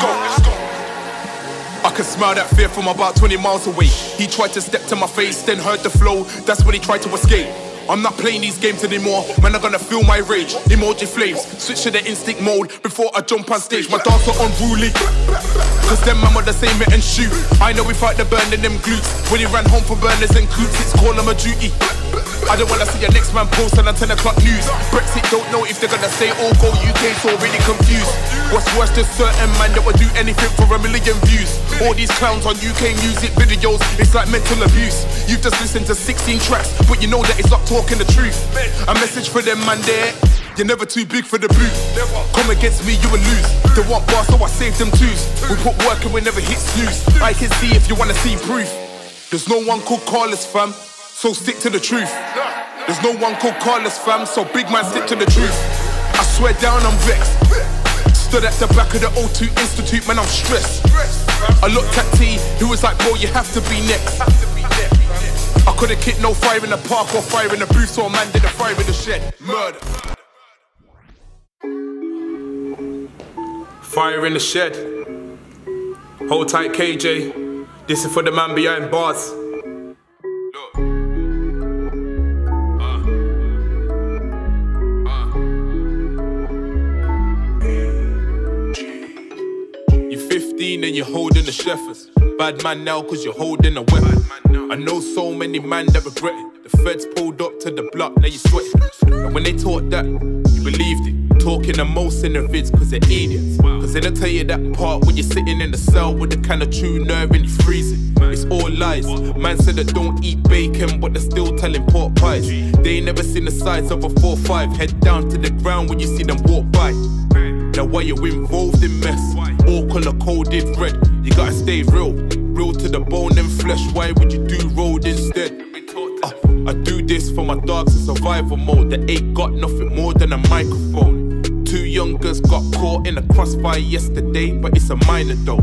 Go. I can smell that fear from about 20 miles away. He tried to step to my face, then heard the flow. That's when he tried to escape. I'm not playing these games anymore, man. I'm gonna feel my rage. Emoji flames, switch to the instinct mode before I jump on stage. My dogs are unruly. Cause them man want the same it and shoot. I know we fight the burning them glutes. When he ran home for burners and coops, it's call him a duty. I don't wanna see your next man post on the 10 o'clock news. Brexit don't know if they're gonna stay or go. UK's already confused. What's worse, there's certain man that would do anything for a million views. All these clowns on UK music videos, it's like mental abuse. You've just listened to 16 tracks, but you know that it's not talking the truth. A message for them man there. You're never too big for the boot. Come against me, you will lose. They want bars, so I save them twos. We put work and we never hit snooze. I can see if you wanna see proof. There's no one called Carlos, fam, so stick to the truth. There's no one called Carlos, fam, so big man stick to the truth. I swear down, I'm vexed. Stood at the back of the O2 Institute, man, I'm stressed. I looked at T, he was like, bro, you have to be next. Could've kicked no fire in the park or fire in the booth, so a man did a fire in the shed. Murder. Fire in the shed. Hold tight, KJ. This is for the man behind bars. 15 and you're holding the Sheffers. Bad man now cause you're holding a weapon. I know so many man that regret it. The feds pulled up to the block, now you sweating. And when they taught that, you believed it. Talking the most in the vids cause they're idiots. Cause they don't tell you that part when you're sitting in the cell with the kind of true nerve and you freezing. It's all lies. Man said that don't eat bacon, but they're still telling pork pies. They ain't never seen the size of a 4-5. Head down to the ground when you see them walk by. Now why you involved in mess? All color coded red. You gotta stay real, real to the bone and flesh. Why would you do road instead? Uh, I do this for my dogs in survival mode. They ain't got nothing more than a microphone. Two youngers got caught in a crossfire yesterday, but it's a minor though.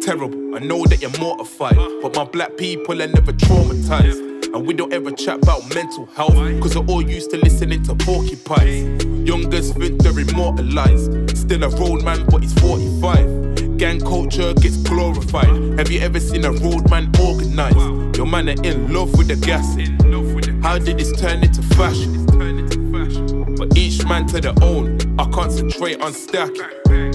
Terrible, I know that you're mortified, but my black people are never traumatized. And we don't ever chat about mental health, cause we're all used to listening to porcupines. Youngers think they're immortalized, still a roadman, but he's 45. Gang culture gets glorified. Have you ever seen a roadman organized? Your man are in love with the gas. How did this turn into fashion? But each man to their own. I concentrate on stacking.